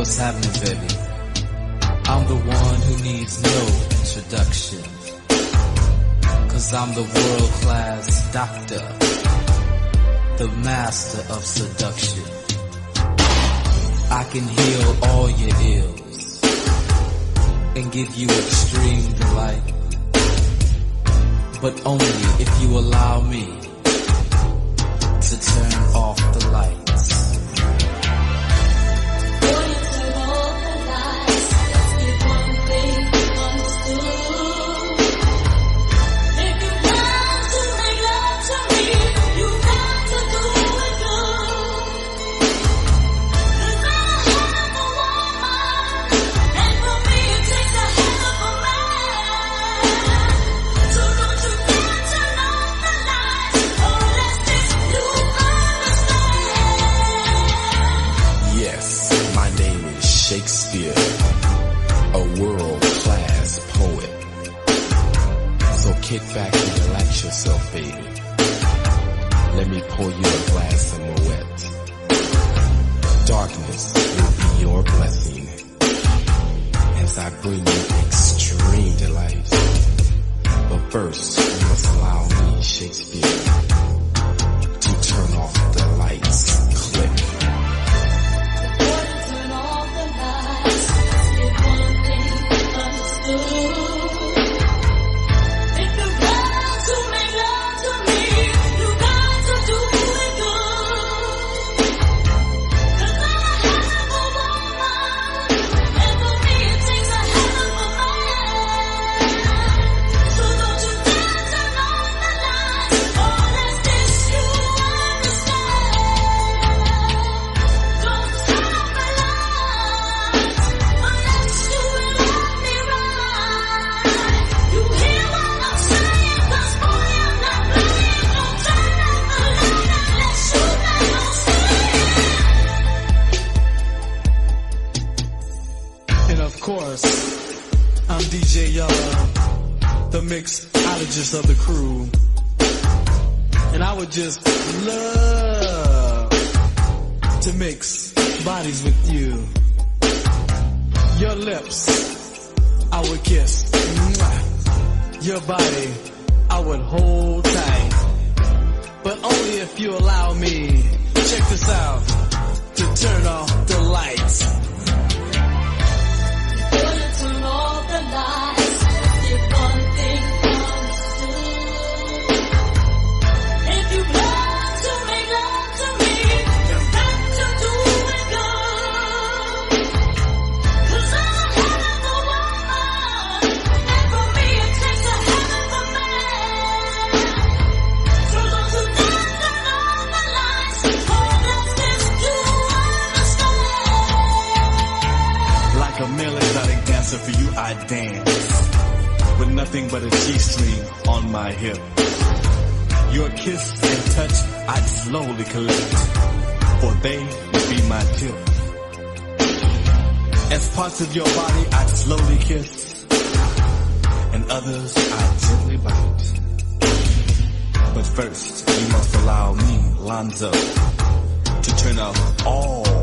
what's happening, baby? I'm the one who needs no introduction. Cause I'm the world class doctor, the master of seduction. I can heal all your ills and give you extreme delight. But only if you allow me to turn off the lights. Kick back and relax yourself, baby. Let me pour you a glass of Moet. Darkness will be your blessing as I bring you the mixologist of the crew. And I would just love to mix bodies with you. Your lips, I would kiss. Your body, I would hold tight. But only if you allow me, check this out, to turn off dancer for you, I dance. With nothing but a G-string on my hip. Your kiss and touch, I'd slowly collect. For they would be my tip. As parts of your body, I'd slowly kiss. And others, I'd gently bite. But first, you must allow me, Lonzo, to turn off all